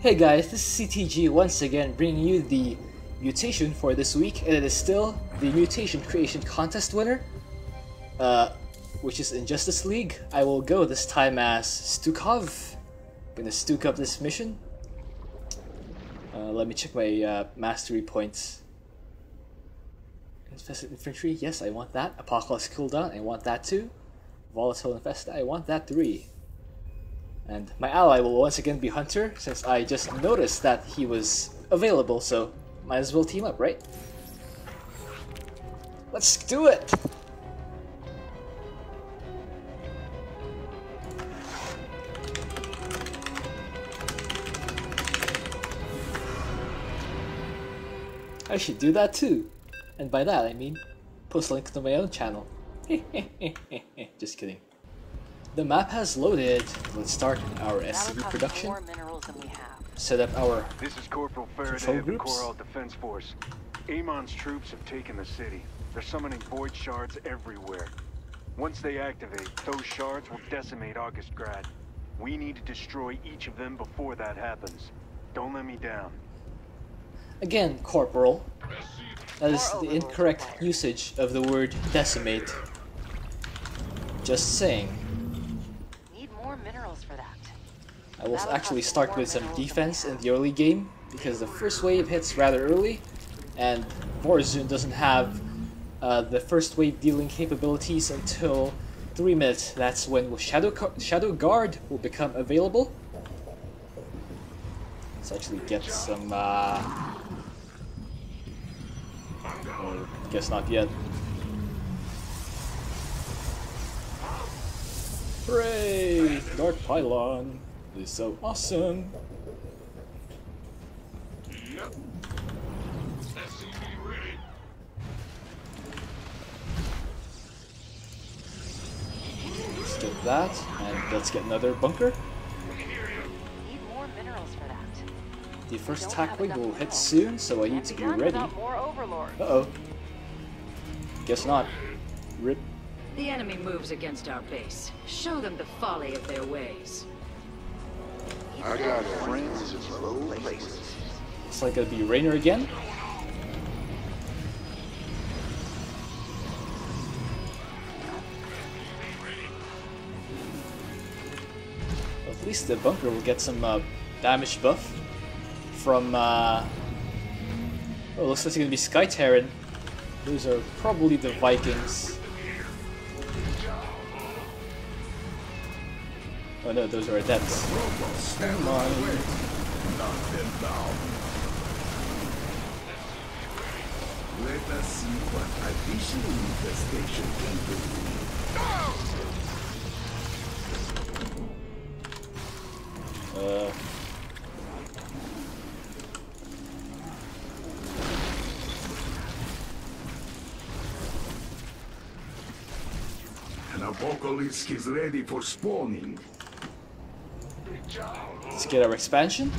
Hey guys, this is CTG once again bringing you the mutation for this week, and it is still the mutation creation contest winner, uh, which is Injustice League. I will go this time as Stukov. Gonna stuk up this mission. Uh, let me check my uh, mastery points. Infested Infantry, yes, I want that. Apocalisk cooldown, I want that too. Volatile Infested, I want that three. And my ally will once again be Hunter, since I just noticed that he was available, so might as well team up, right? Let's do it! I should do that too. And by that I mean post link to my own channel. Just kidding. The map has loaded. Let's start our SCV production. More minerals than we have. Set up our This is Corporal Faraday of the groups? Korhal Defense Force. Amon's troops have taken the city. They're summoning void shards everywhere. Once they activate, those shards will decimate Augustgrad. We need to destroy each of them before that happens. Don't let me down. again corporal. That is the incorrect usage of the word decimate. Just saying. Need more minerals for that. I will actually start with some defense in the early game because the first wave hits rather early, and Vorazun doesn't have uh, the first wave dealing capabilities until three minutes. That's when Shadow Shadow Guard will become available. Let's actually get some. Uh, or guess not yet. Hooray! Dark Pylon is so awesome. Let's get that, and let's get another bunker. Need more minerals for that. The first Don't attack wave will hit soon, so I need to be be ready. without more overlords. Uh oh. Guess not. Rip. The enemy moves against our base. Show them the folly of their ways. I got friends in low places. It's like it'll be Raynor again. At least the bunker will get some uh, damage buff from. Uh... Oh, looks like it's gonna be Sky Terran. Those are probably the Vikings. Oh no, those are adepts. Come on. Let us see what additional infestation can do. Uh, An Apocalisk is ready for spawning. Let's get our expansion.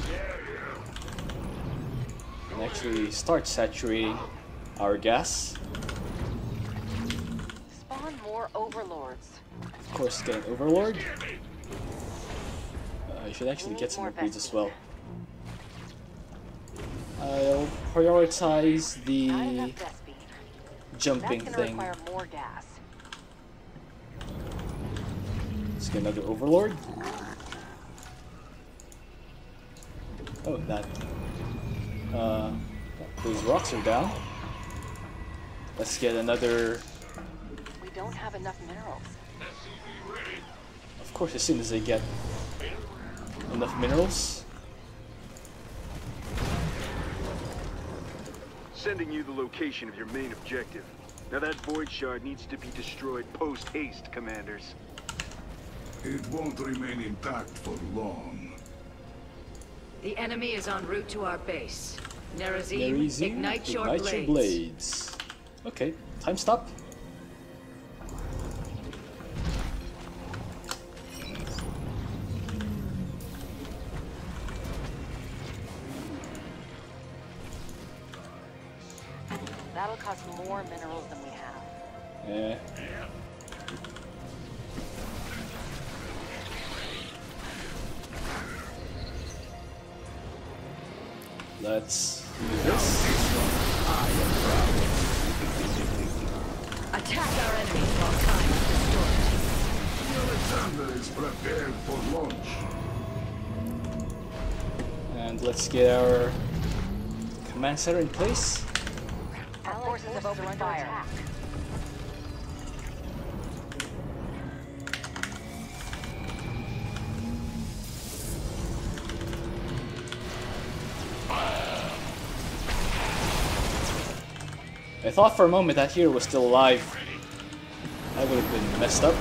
And actually start saturating our gas. Spawn more overlords. Of course, get an overlord. Uh, I should actually get some more upgrades as well. I'll prioritize the jumping thing. more gas. Let's get another overlord. Oh, that. Uh, those rocks are down. Let's get another. We don't have enough minerals. Of course, as soon as they get enough minerals. Sending you the location of your main objective. Now that void shard needs to be destroyed post-haste, commanders. It won't remain intact for long. The enemy is en route to our base. Nerazim, Nerizim, ignite, your, ignite blades. your blades. Okay, time stop. That'll cost more minerals than we have. Yeah. Attack our enemies while time is destroyed. Aleksander is prepared for launch. And let's get our command center in place. Our forces have opened fire. I thought for a moment that hero was still alive. I would have been messed up.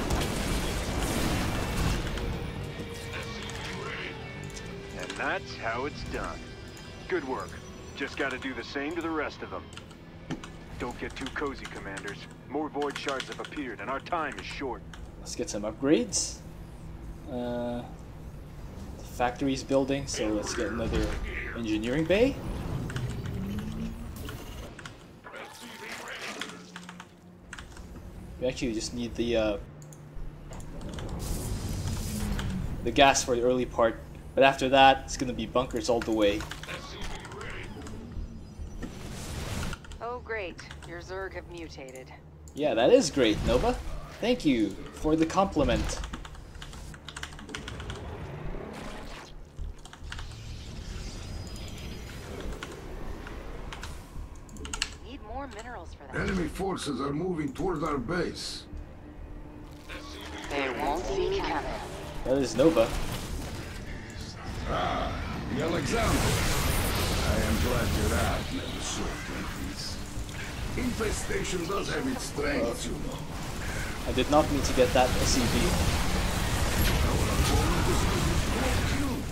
And that's how it's done. Good work. Just gotta do the same to the rest of them. Don't get too cozy, commanders. More void shards have appeared, and our time is short. Let's get some upgrades. Uh, the factory's building, so let's get another engineering bay. We actually just need the uh, the gas for the early part, but after that, it's gonna be bunkers all the way. Oh, great. Your Zerg have mutated. Yeah, that is great, Nova. Thank you for the compliment. Need more minerals for that. Enemy forces are moving toward our base. They won't see me coming. That is Nova. Ah, the Aleksander. I am glad your ad never served like this. Infestation does have its strengths, you know. I did not mean to get that SCV.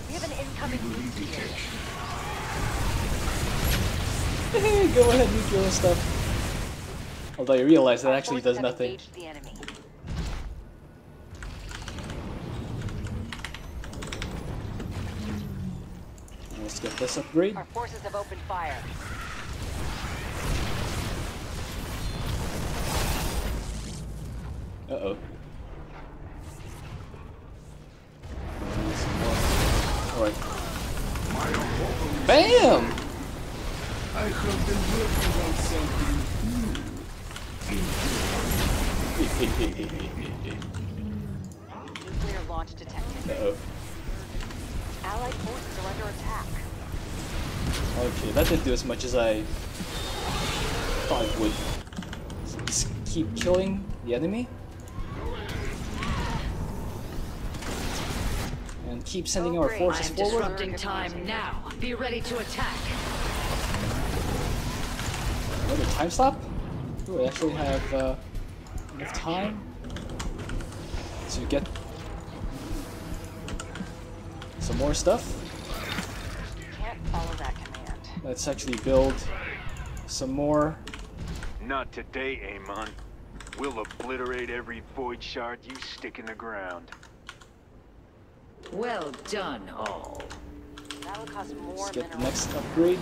We have an incoming boost here. Go ahead, nuclear and stuff. Although I realize that actually does nothing. engaged The enemy. Let's get this upgrade. Our forces have opened fire. Uh oh. Alright. BAM! I have been working on something Nuclear launch detected. Uh oh. Allied forces are under attack. Okay, that didn't do as much as I thought it would. Just keep killing the enemy. And keep sending Oh, our forces I'm forward. disrupting time now. Be ready to attack. Another time stop? Ooh, I actually have uh, enough time to get some more stuff. Can't follow that command. Let's actually build some more. Not today, Amon. We'll obliterate every void shard you stick in the ground. Well done, all. That'll cost more Let's get the next upgrade.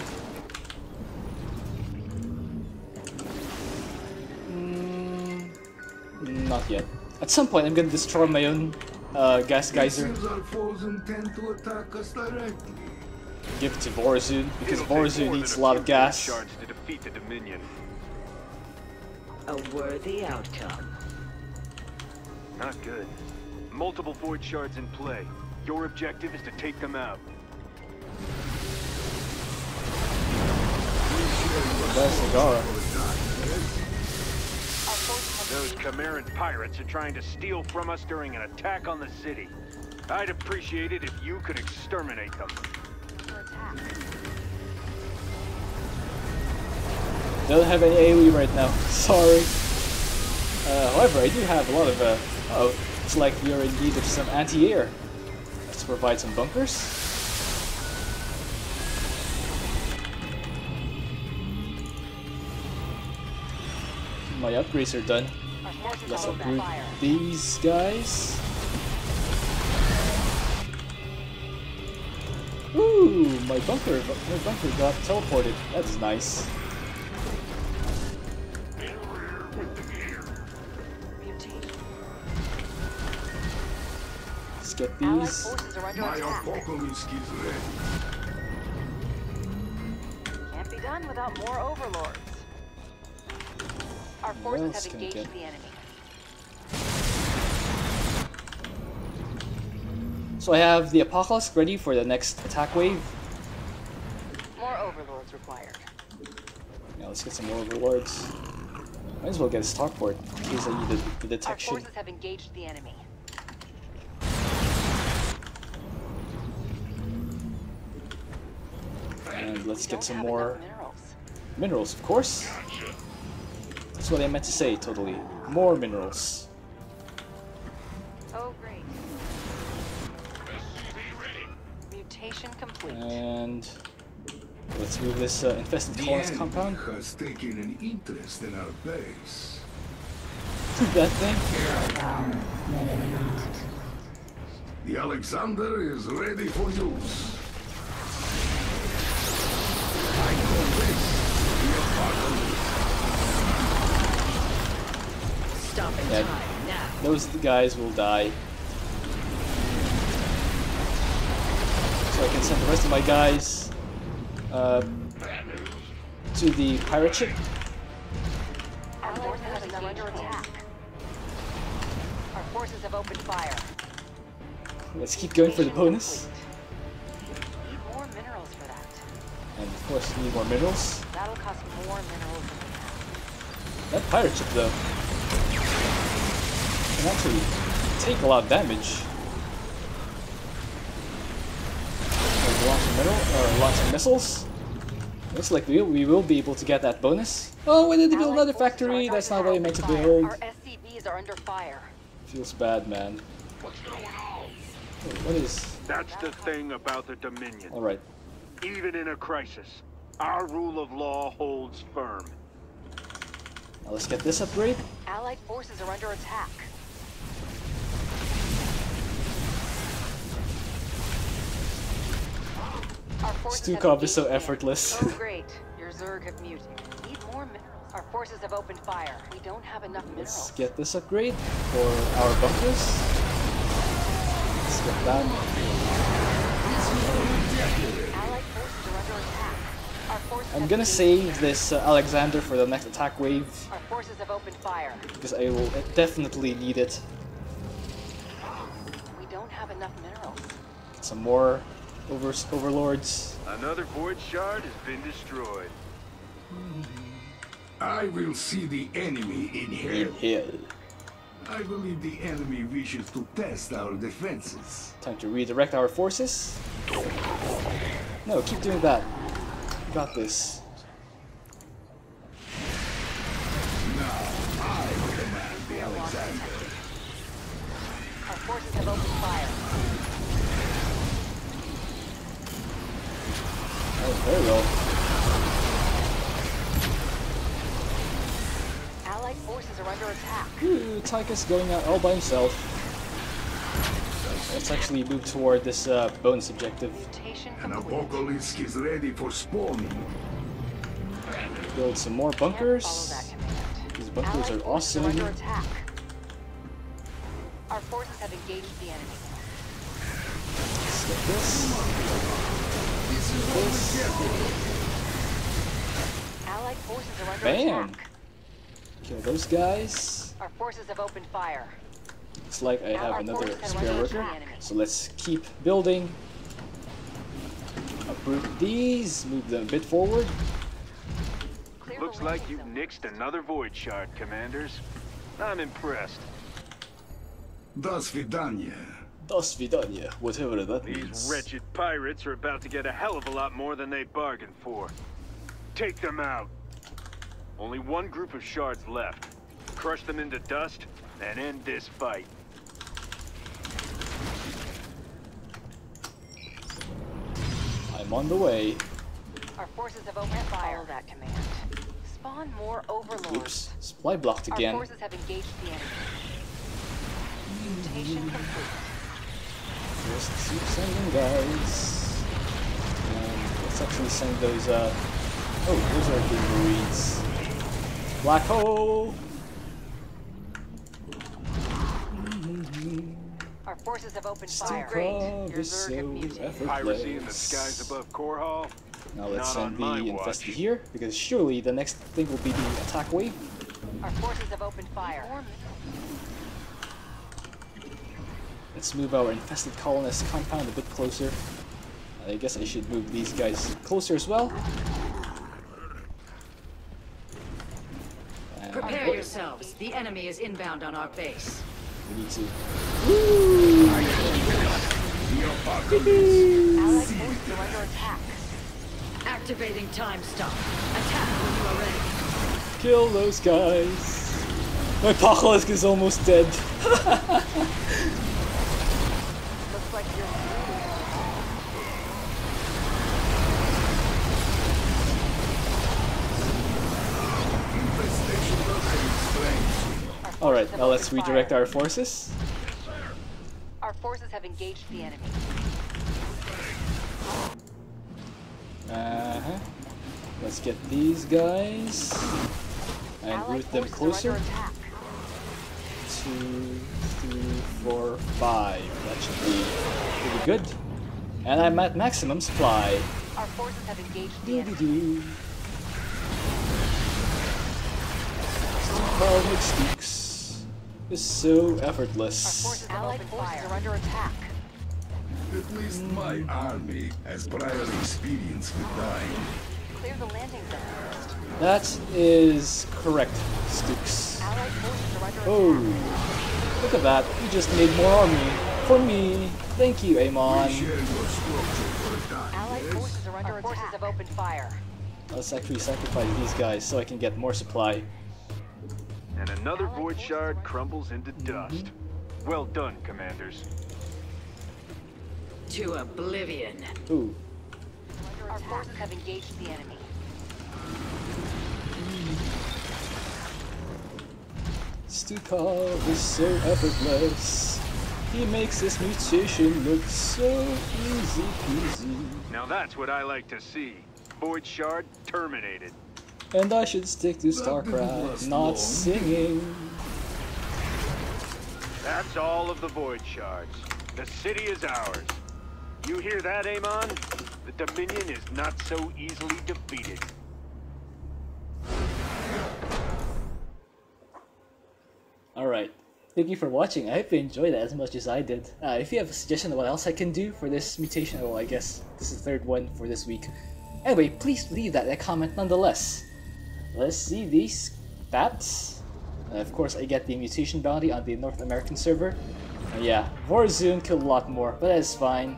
Mm, not yet. At some point, I'm gonna destroy my own uh, gas It geyser. Give it to Vorazun because It'll Vorazun needs a lot of gas. To defeat the Dominion. A worthy outcome. Not good. Multiple void shards in play. Your objective is to take them out. That's Zagara. Our Those Kimeran pirates are trying to steal from us during an attack on the city. I'd appreciate it if you could exterminate them. Don't have any AoE right now. Sorry. Uh, however, I do have a lot of. Uh, oh, it's like are in need of some anti-air. Let's provide some bunkers. My upgrades are done. Let's upgrade these guys. Ooh, my bunker, my bunker got teleported. That's nice. Let's get these. forces are under My Apocalisk is ready. done without more overlords. Our forces have engaged get? the enemy. So I have the Apocalisk ready for the next attack wave. More overlords required. Now let's get some more overlords. Might as well get a starport in case I need the, the Our detection. forces have engaged the enemy. Let's get some more minerals. minerals, of course. That's what I meant to say, totally. More minerals. Oh, great. Mutation complete. And let's move this uh, infested The colonist compound. has taken an interest in our base. that thing. The Aleksander is ready for use. Stopping Yeah. time now. Those guys will die. So I can send the rest of my guys uh, to the pirate ship. Our forces are under attack. Our forces have opened fire. Let's keep going for the bonus. Need more minerals for that. And of course, we need more minerals. That'll cost more minerals than we have. That pirate ship, though, can actually take a lot of damage. Like launching mineral or launching missiles. Looks like we, we will be able to get that bonus. Oh, we need to build another factory. That's not what I attack. meant to Fire. build. Our SCVs are under fire. Feels bad, man. What's going on? What is? That's the thing about the Dominion. All right. Even in a crisis, our rule of law holds firm. Now let's get this upgrade. Allied forces are under attack. Stukov is so effortless. Oh great, your Zerg have. Need more minerals. Our forces have opened fire. We don't have enough Let's get this upgrade for our bunkers. Let's get that. Allied forces are under attack. I'm gonna save this uh, Aleksander for the next attack wave. Our forces have opened fire. because I will definitely need it. We don't have enough minerals. Some more over overlords. Another void shard has been destroyed. Mm-hmm. I will see the enemy in In here. here. I believe the enemy wishes to test our defenses. Time to redirect our forces. No, keep doing that. You got this. Now I command the Aleksander. Our forces have opened fire. There we go. Allied forces are under attack. Ooh, Tychus going out all by himself. Let's actually move toward this uh, bonus objective. Mutation An complete. Apocalisk is ready for spawning. Build some more bunkers. These bunkers Allied are awesome. under. Our forces have engaged the enemy. Let's get this. Allied forces are under Bam! attack. Kill those guys. Our forces have opened fire. Looks like I have Our another forces spare worker. into the enemy. So let's keep building. Uproot these, move them a bit forward. Clear Looks like you've nixed another void shard, commanders. I'm impressed. Das Vidania. Das Vidania, whatever that These means. wretched pirates are about to get a hell of a lot more than they bargained for. Take them out. Only one group of shards left. Crush them into dust and end this fight. I'm on the way. Our forces have opened fire. Follow that command. Spawn more overlords. Oops, supply blocked again. Our forces have engaged the enemy. Mutation complete. Just keep sending guys. And let's actually send those, uh... Oh, those are the Marines. Black hole! Our forces have opened fire. Great. Stukov Your is Zerg have so mutated. Piracy in the skies above Korhal? Now let's Not send the infested here, because surely the next thing will be the attack wave. Our forces have opened fire. Let's move our infested colonist compound a bit closer. I guess I should move these guys closer as well. And Prepare yourselves. The enemy is inbound on our base. we need to. The. Allied forces are under attack. Activating time stop. Attack when you are ready. Kill those guys. My Apocalisk is almost dead. Looks like you're Infestation does have its strengths. Alright, now let's redirect our forces. Our forces have engaged the enemy. Uh huh. Let's get these guys and route them closer. Two, three, four, five. That should be pretty good. And I'm at maximum supply. Our forces have engaged the Doo enemy. doo doo. Sneaks is so Our effortless. forces Allied forces are under attack. At least my army has prior experience with dying. Clear the landing zone. That is correct, Stukes. Allied forces are under Oh, look at that. You just made more army for me. Thank you, Amon. Share your structure for a time. Allied forces are under Our forces have opened fire. Let's actually sacrifice these guys so I can get more supply. And another void shard crumbles into dust. Well done, commanders. To oblivion. Ooh, Our forces have engaged the enemy. Stukov is so effortless. He makes this mutation look so easy peasy. Now that's what I like to see. Void shard terminated. And I should stick to StarCraft, not long. singing. That's all of the void shards. The city is ours. You hear that, Amon? The Dominion is not so easily defeated. Alright. Thank you for watching. I hope you enjoyed it as much as I did. Uh, if you have a suggestion of what else I can do for this mutation, well, I guess this is the third one for this week. Anyway, please leave that a comment nonetheless. Let's see these stats. Of course, I get the mutation bounty on the North American server. Yeah, Vorazun killed a lot more, but that's fine.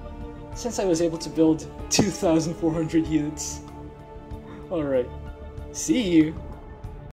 Since I was able to build 2,400 units. Alright. See you!